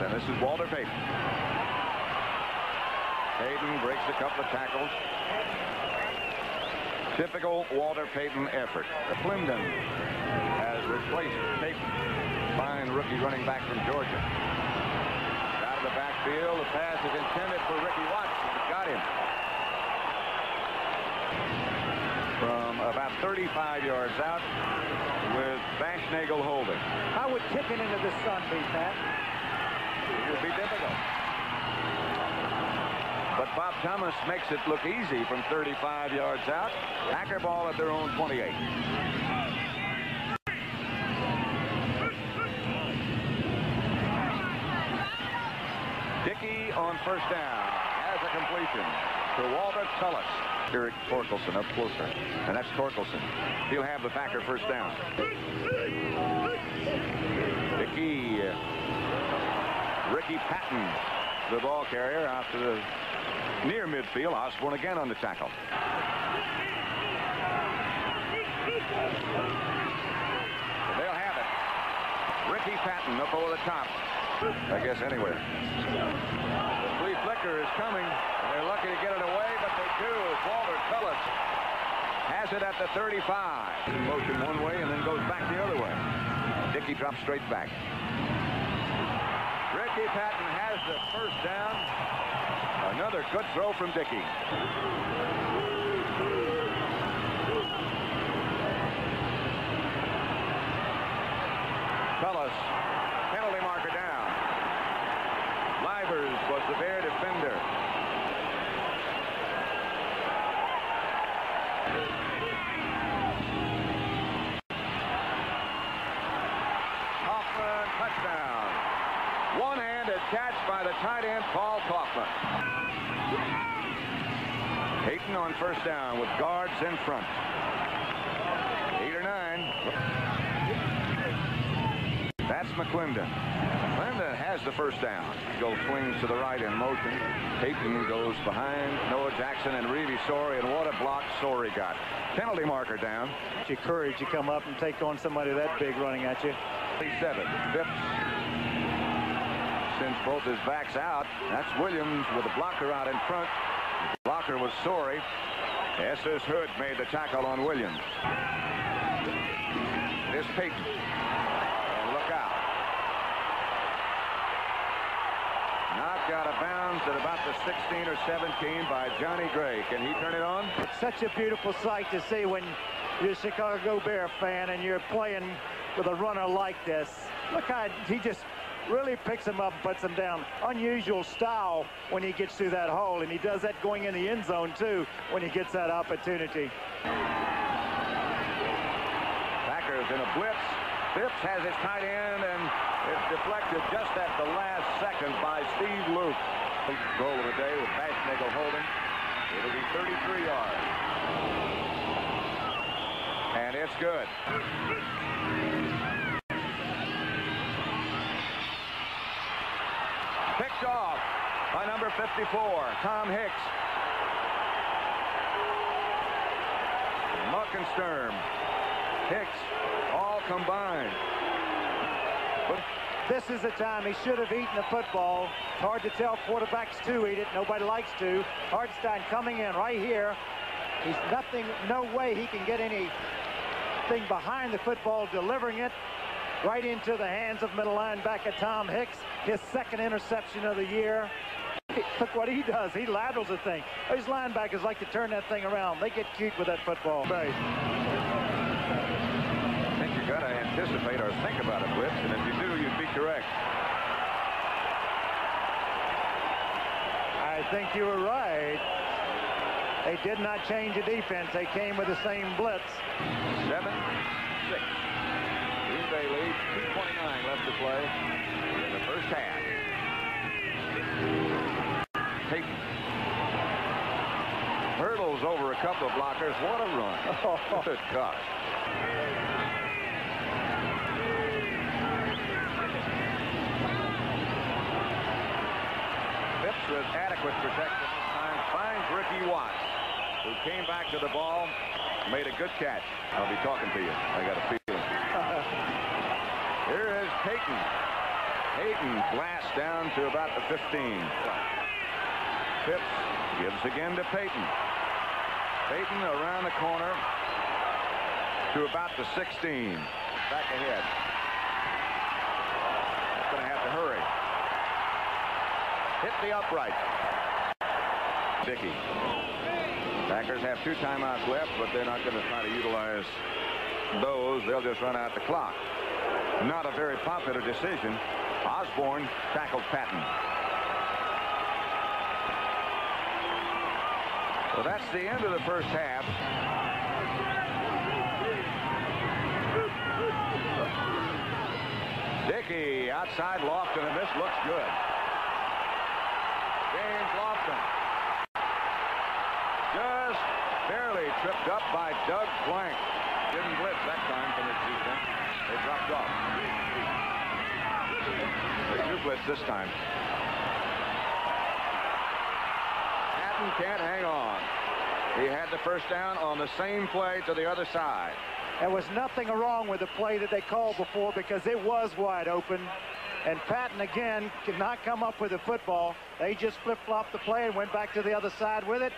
And this is Walter Payton. Payton breaks a couple of tackles. Typical Walter Payton effort. McClendon has replaced Payton. Fine rookie running back from Georgia. Out of the backfield, the pass is intended for Ricky Watts. Got him. From about 35 yards out with Baschnagel holding. How would kicking into the sun be, Pat? Would be difficult. But Bob Thomas makes it look easy from 35 yards out. Packer ball at their own 28. Dickey on first down has a completion to Walter Tullis. Eric Torkelson up closer. And that's Torkelson. He'll have the Packer first down. Dickey. Uh, Ricky Patton, the ball carrier, out to the near midfield. Osborne again on the tackle. They'll have it. Ricky Patton up over the top. I guess anywhere. The flea flicker is coming. They're lucky to get it away, but they do. Walter Tullis has it at the 35. Motion one way and then goes back the other way. Dickey drops straight back. Ricky Patton has the first down. Another good throw from Dickey. Tullis, penalty marker down. Livers was the Bear defender. Catch by the tight end, Paul Coffman. Payton on first down with guards in front. Eight or nine. That's McClendon. McClendon has the first down. Go swings to the right in motion. Payton goes behind Noah Jackson and Revie Sorey, and what a block Sorey got. Penalty marker down. It's your courage to come up and take on somebody that big running at you. Seven. Phipps sends both his backs out. That's Williams with a blocker out in front. The blocker was Sorey. Estus Hood made the tackle on Williams. This Payton. And look out. Knocked out of bounds at about the 16 or 17 by Johnny Gray. Can he turn it on? It's such a beautiful sight to see when you're a Chicago Bear fan and you're playing with a runner like this. Look how he just really picks him up and puts him down. Unusual style when he gets through that hole, and he does that going in the end zone, too, when he gets that opportunity. Packers in a blitz. Phipps has his tight end, and it's deflected just at the last second by Steve Luke. Goal of the day with Baschnagel holding. It'll be 33 yards. And it's good. Picked off by number 54, Tom Hicks. Muckensturm, Hicks, all combined. But This is the time he should have eaten the football. It's hard to tell quarterbacks to eat it. Nobody likes to. Hartenstine coming in right here. He's nothing, no way he can get anything behind the football, delivering it right into the hands of middle linebacker Tom Hicks. His second interception of the year. Look what he does. He laterals the thing. These linebackers like to turn that thing around. They get cute with that football. I think you got to anticipate or think about a blitz, and if you do, you'd be correct. I think you were right. They did not change the defense. They came with the same blitz. Seven, six. Green Bay leads. 2.29 left to play in the first half. Payton. Hurdles over a couple of blockers. What a run. Good gosh. Phipps with adequate protection this time. Finds Ricky Watts, who came back to the ball, made a good catch. I'll be talking to you. I got a feeling. Here is Payton. Hayden blasts down to about the 15. Phipps gives again to Payton. Payton around the corner to about the 16. Back ahead. Going to have to hurry. Hit the upright. Dickey. Packers have two timeouts left, but they're not going to try to utilize those. They'll just run out the clock. Not a very popular decision. Osborne tackled Patton. Well, that's the end of the first half. Dickey outside Lofton, and this looks good. James Lofton. Just barely tripped up by Doug Plank. Didn't blitz that time from the defense. They dropped off. They do blitz this time. Can't hang on. He had the first down on the same play to the other side. There was nothing wrong with the play that they called before because it was wide open. And Patton again could not come up with the football. They just flip-flopped the play and went back to the other side with it.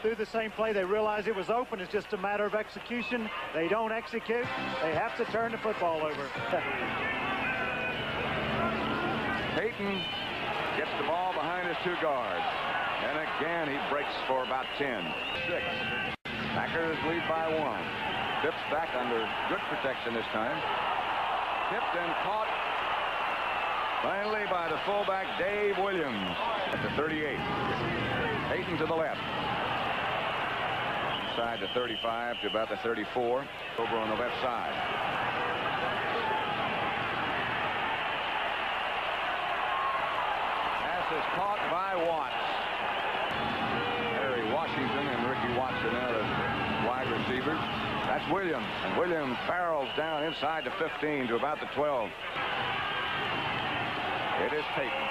Through the same play, they realized it was open. It's just a matter of execution. They don't execute. They have to turn the football over. Payton gets the ball behind his two guards. And again, he breaks for about 10. Six. Packers lead by one. Phipps back under good protection this time. Tipped and caught finally by the fullback Dave Williams at the 38. Payton to the left. Inside the 35 to about the 34 over on the left side. Pass is caught by Watts. Harry Washington and Ricky Watson are the wide receivers. That's Williams. And Williams barrels down inside the 15 to about the 12. It is Payton.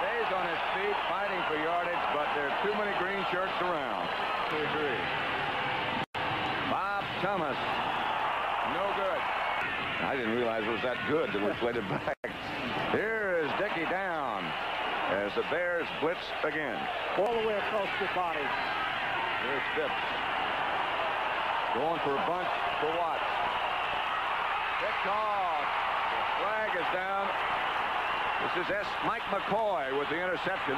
Stays on his feet, fighting for yardage, but there are too many green shirts around. Two, three. Bob Thomas. No good. I didn't realize it was that good that we played it back. Here is Dickey down as the Bears blitz again. All the way across the body. Here's Phipps. Going for a bunch for Watts. Picked off. The flag is down. This is S. Mike McCoy with the interception.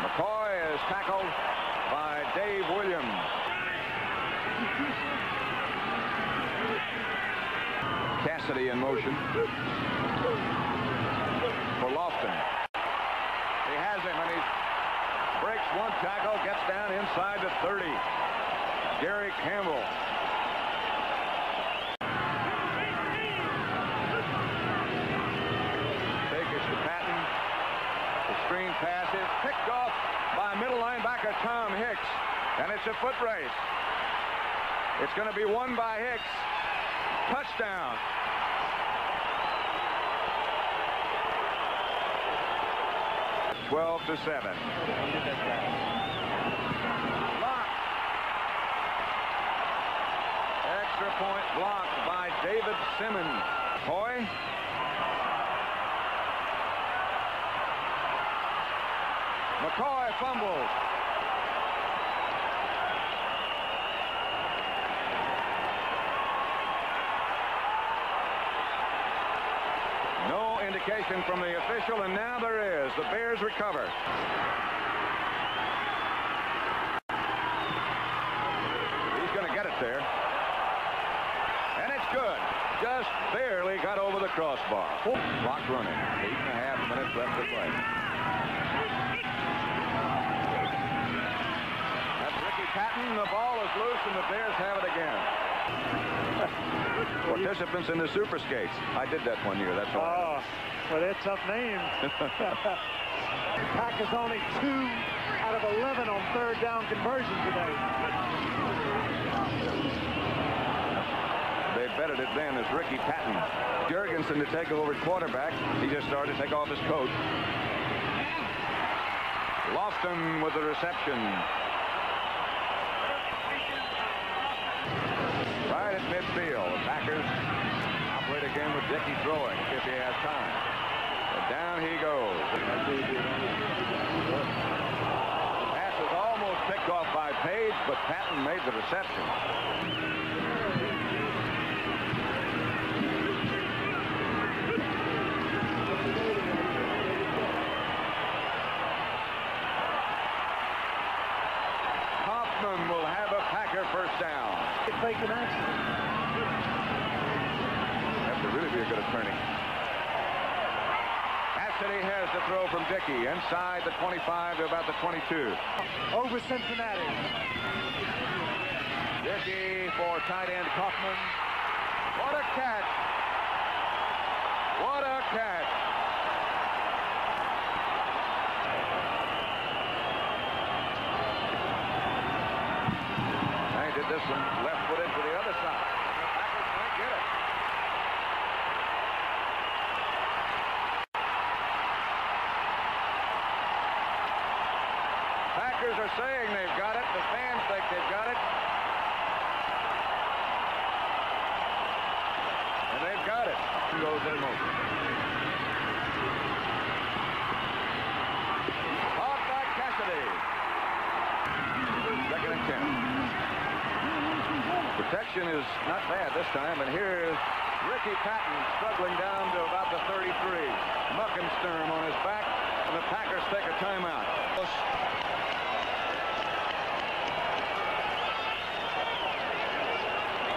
McCoy is tackled by Dave Williams. Cassidy in motion for Lofton. Him and he breaks one tackle, gets down inside the 30. Gary Campbell. Take it to Patton. The screen pass is picked off by middle linebacker Tom Hicks. And it's a foot race. It's going to be won by Hicks. Touchdown. Twelve to seven. Blocked. Extra point blocked by David Simmons. Hoy. McCoy fumbles. No indication from the official, and now there is. The Bears recover. He's going to get it there. And it's good. Just barely got over the crossbar. Clock running. Eight and a half minutes left to play. That's Ricky Patton. The ball is loose, and the Bears have it again. Participants in the Super Skates. I did that one year. That's all. Well, they're tough names. Packers only two out of 11 on third down conversion today. They betted it then as Ricky Patton. Jurgensen to take over at quarterback. He just started to take off his coat. Lofton with the reception. Right at midfield. Packers operate it again with Dickey throwing if he has time. And down he goes. Pass was almost picked off by Page, but Patton made the reception. Hoffman will have a Packer first down. Fake an accident. Have to really be a good attorney. Cassidy has the throw from Dickey inside the 25 to about the 22. Over Cincinnati. Dickey for tight end Coffman. What a catch! What a catch! Now did this one left foot into the other side. The Packers might get it. Packers are saying they've got it. The fans think they've got it. And they've got it. Goes in motion. Cassidy. Second and ten. Protection is not bad this time, and here's Ricky Patton struggling down to about the 33. Muckensturm on his back, and the Packers take a timeout.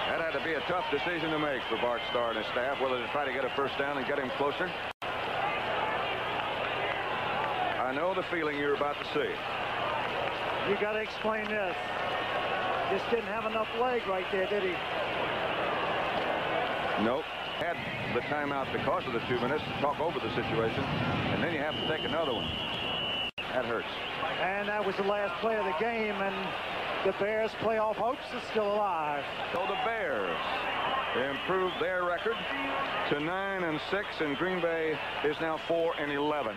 That had to be a tough decision to make for Bart Starr and his staff, whether to try to get a first down and get him closer. I know the feeling you're about to see. You got to explain this. Just didn't have enough leg right there, did he? Nope. Had the timeout because of the two minutes to talk over the situation, and then you have to take another one. That hurts. And that was the last play of the game, and the Bears' playoff hopes are still alive. So the Bears improved their record to 9 and 6, and Green Bay is now 4 and 11.